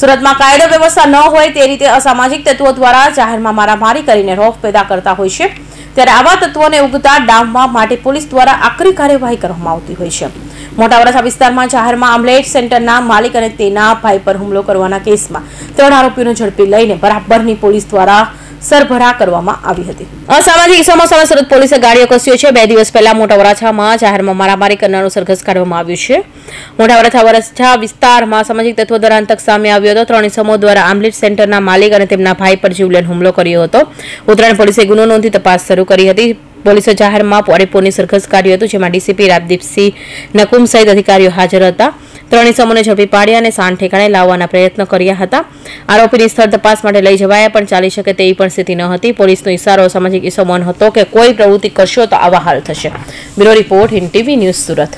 સુરતમાં કાયદો વ્યવસ્થા ન હોય તે રીતે અસામાજિક તત્વો દ્વારા જાહેરમાં મારામારી કરીને રોફ પેદા કરતા હોય છે. ત્યારે આવા તત્વોને ઉગતા ડામવા માટે પોલીસ દ્વારા આકરી કાર્યવાહી કરવામાં આવતી હોય છે. મોટા વરસા વિસ્તારમાં જાહેરમાં આમલેટ સેન્ટરના માલિક અને તેના ભાઈ પર હુમલો કરવાના કેસમાં ત્રણ આરોપીઓને ઝડપી લઈને બરાબરની પોલીસ દ્વારા સરભરા કરવામાં આવી હતી. અસામાજિક ઇસમો સામે સુરત પોલીસે ગાડીઓ કસ્યો છે. બે દિવસ પહેલા મોટા વરાછામાં જાહેરમાં મારામારી કરનારનું સરઘસ કાઢવામાં આવ્યું છે. મોટા વરાછા વરાછા વિસ્તારમાં સામાજિક તત્વો દ્વારા અંતક સામે આવ્યો હતો. ત્રણ ઇસમો દ્વારા આમલેટ સેન્ટરના માલિક અને તેમના ભાઈ પર જીવલેણ હુમલો કર્યો હતો. ઉત્તરાયણ પોલીસે ગુનો નોંધી તપાસ શરૂ કરી હતી. પોલીસે જાહેરમાં પોરેપોની સરઘસ કાઢ્યું હતું, જેમાં ડીસીપી રાજદીપસિંહ નકુમ સહિત અધિકારીઓ હાજર હતા. ત્રણ ઇસમોને ઝડપી પાડ્યા અને સાન ઠેકાણે લાવવાના પ્રયત્નો કર્યા હતા. આરોપીની સ્થળ તપાસ માટે લઈ જવાયા, પણ ચાલી શકે તેવી પણ સ્થિતિ ન હતી. પોલીસનો ઇશારો સામાજિક ઇસમોન હતો કે કોઈ પ્રવૃત્તિ કરશો તો આવા હાલ થશે. Bureau report in TV news Surat.